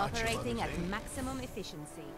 Operating at maximum efficiency.